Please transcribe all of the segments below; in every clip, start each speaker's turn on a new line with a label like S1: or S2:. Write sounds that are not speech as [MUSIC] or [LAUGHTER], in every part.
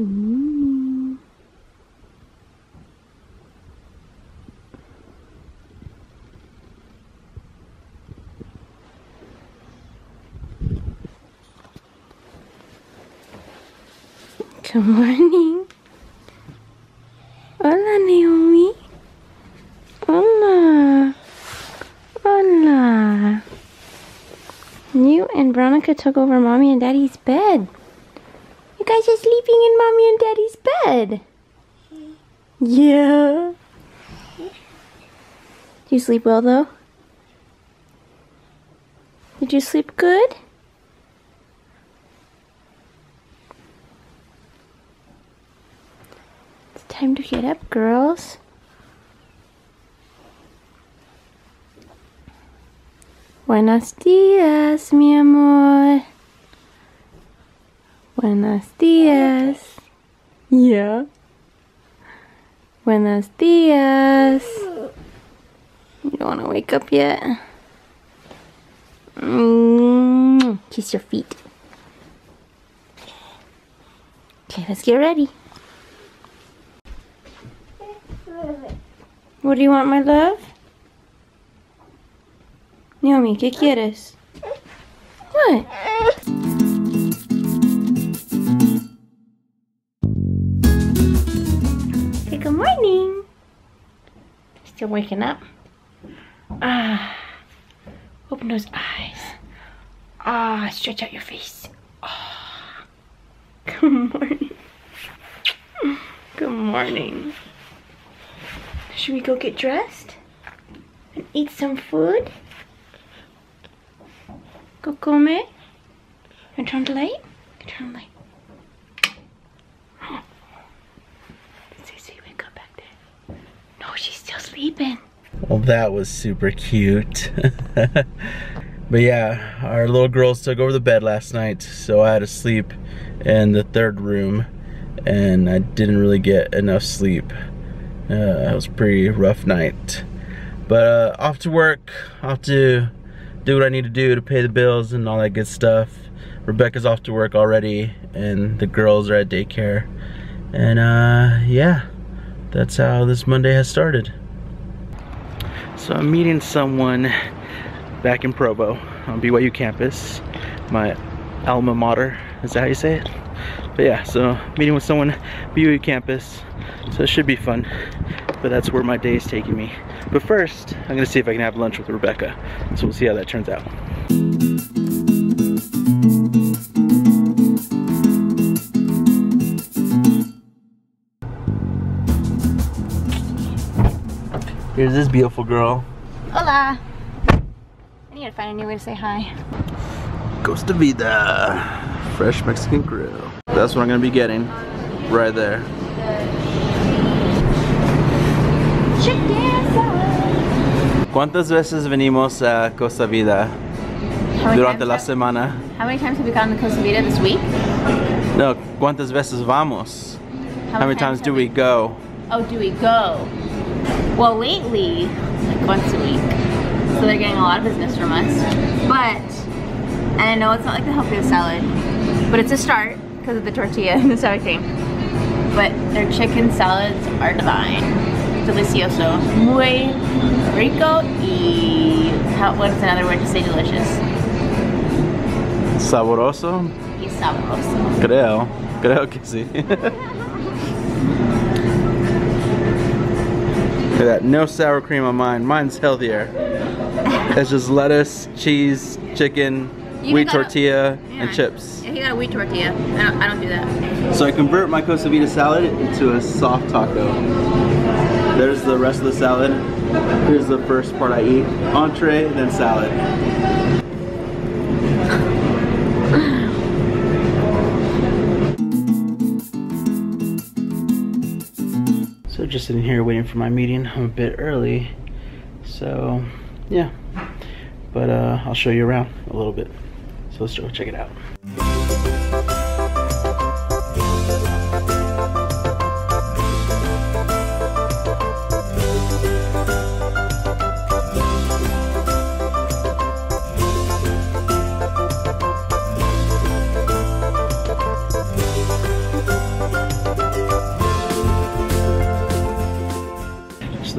S1: Good morning. Hola, Naomi. Hola. Hola. You and Veronica took over mommy and daddy's bed. Guys are sleeping in mommy and daddy's bed. Yeah. Did you sleep well though? Did you sleep good? It's time to get up, girls. Buenos días, mi amor. Buenos días. Yeah. Buenos días. You don't want to wake up yet? Mm, kiss your feet. Okay, let's get ready. What do you want, my love? Naomi, ¿qué quieres? What? Still waking up. Ah. Open those eyes. Ah, stretch out your face. Ah. Good morning. Good morning. Should we go get dressed? And eat some food? Go come? And turn the light? Turn the light. Cece, wake up back there. No, she's still sleeping.
S2: Well, that was super cute. [LAUGHS] but yeah, our little girls took over the bed last night, so I had to sleep in the third room, and I didn't really get enough sleep. Uh, it was a pretty rough night. But uh, off to work, off to do what I need to do to pay the bills and all that good stuff. Rebekah's off to work already, and the girls are at daycare. And uh, yeah, that's how this Monday has started. So I'm meeting someone back in Provo on BYU campus, my alma mater, is that how you say it? But yeah, so meeting with someone BYU campus, so it should be fun. But that's where my day is taking me. But first, I'm gonna see if I can have lunch with Rebekah. So we'll see how that turns out. Here's this beautiful girl.
S1: Hola. I need to find a new way to say hi.
S2: Costa Vida Fresh Mexican Grill. That's what I'm gonna be getting right there. ¿Cuántas veces venimos a Costa Vida
S1: How many,
S2: durante
S1: times
S2: la
S1: have,
S2: semana?
S1: how many times have we gone to Costa Vida this week?
S2: No, ¿cuántas veces vamos? How many times do
S1: have
S2: we go?
S1: Oh, do we go? Well, lately, like once a week. So they're getting a lot of business from us. But, and I know it's not like the healthiest salad, but it's a start because of the tortilla and the sour cream. But their chicken salads are divine. Delicioso. Muy rico y, how, what is another word to say delicious?
S2: Saboroso?
S1: Y sabroso.
S2: Creo. Creo que sí. [LAUGHS] Look at that. No sour cream on mine. Mine's healthier. It's just lettuce, cheese, chicken,
S1: You
S2: wheat tortilla,
S1: Yeah.
S2: and chips.
S1: If you got a wheat tortilla, I don't, I don't do that.
S2: So I convert my Costa Vida salad into a soft taco. There's the rest of the salad. Here's the first part I eat. Entree, then salad. Just sitting here waiting for my meeting. I'm a bit early. So yeah. But uh, I'll show you around a little bit. So let's go check it out.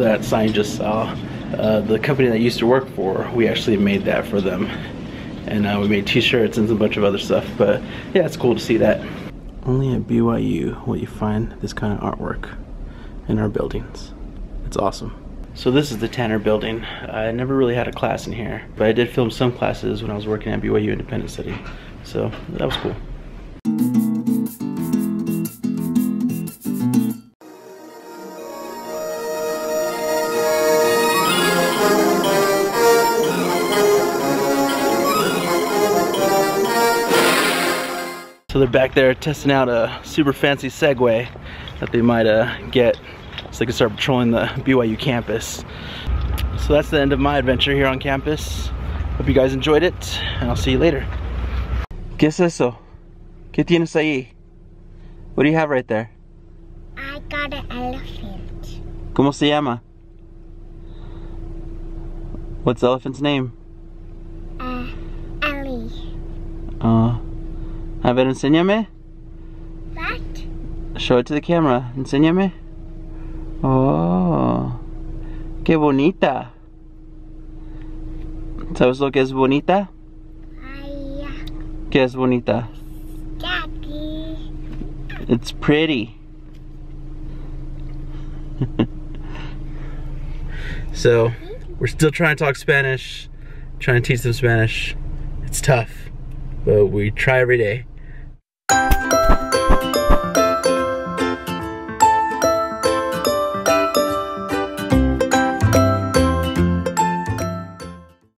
S2: That sign just saw, uh, the company that I used to work for, we actually made that for them. And uh, we made t-shirts and a bunch of other stuff. But yeah, it's cool to see that. Only at BYU will you find this kind of artwork in our buildings. It's awesome. So this is the Tanner building. I never really had a class in here, but I did film some classes when I was working at BYU Independent Study. So that was cool. So they're back there testing out a super fancy Segway that they might uh, get so they can start patrolling the BYU campus. So that's the end of my adventure here on campus. Hope you guys enjoyed it, and I'll see you later. ¿Qué es eso? ¿Qué tienes ahí? What do you have right there?
S3: I got an elephant.
S2: ¿Cómo se llama? What's the elephant's name?
S3: Uh, Ellie.
S2: Uh, a ver, enséñame.
S3: What?
S2: Show it to the camera. Enséñame. Oh, qué bonita. ¿Sabes lo que es bonita?
S3: I, uh,
S2: ¿Qué es bonita?
S3: Daddy.
S2: It's pretty. so, we're still trying to talk Spanish, trying to teach them Spanish. It's tough, but we try every day.